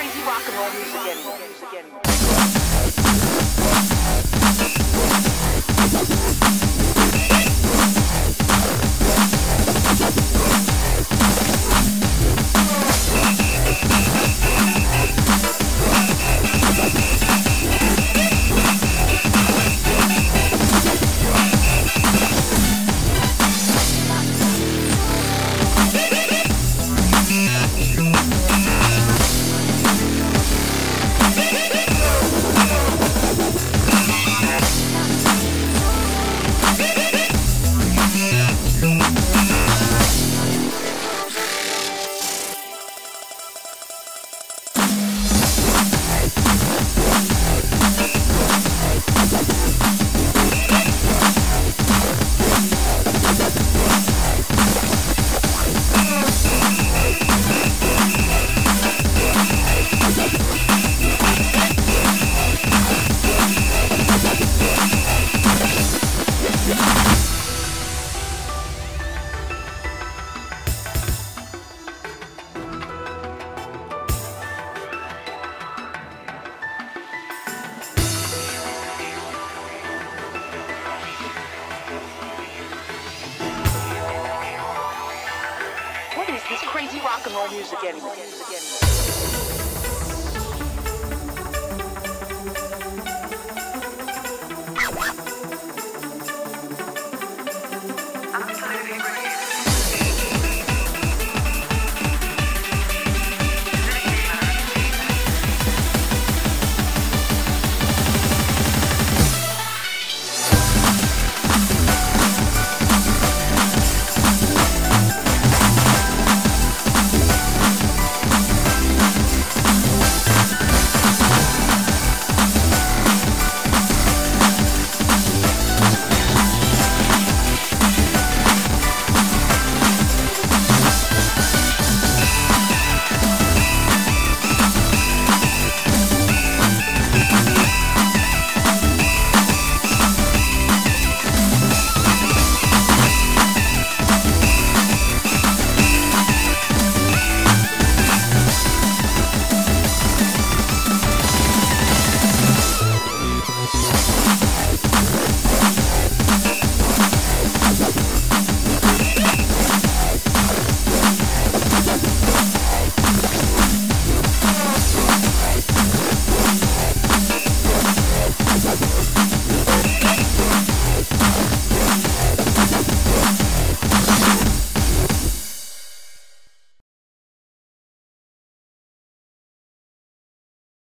crazy rock and roll music anymore. This crazy rock and roll music anymore?